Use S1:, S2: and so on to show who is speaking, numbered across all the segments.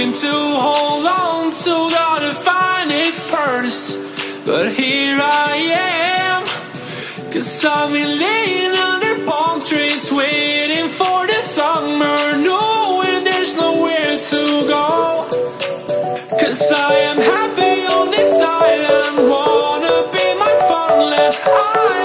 S1: hoping to hold on to, gotta find it first. But here I am, cause I've been laying under palm trees, waiting for the summer, knowing there's nowhere to go. Cause I am happy on this island, wanna be my fun land.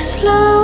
S1: slow.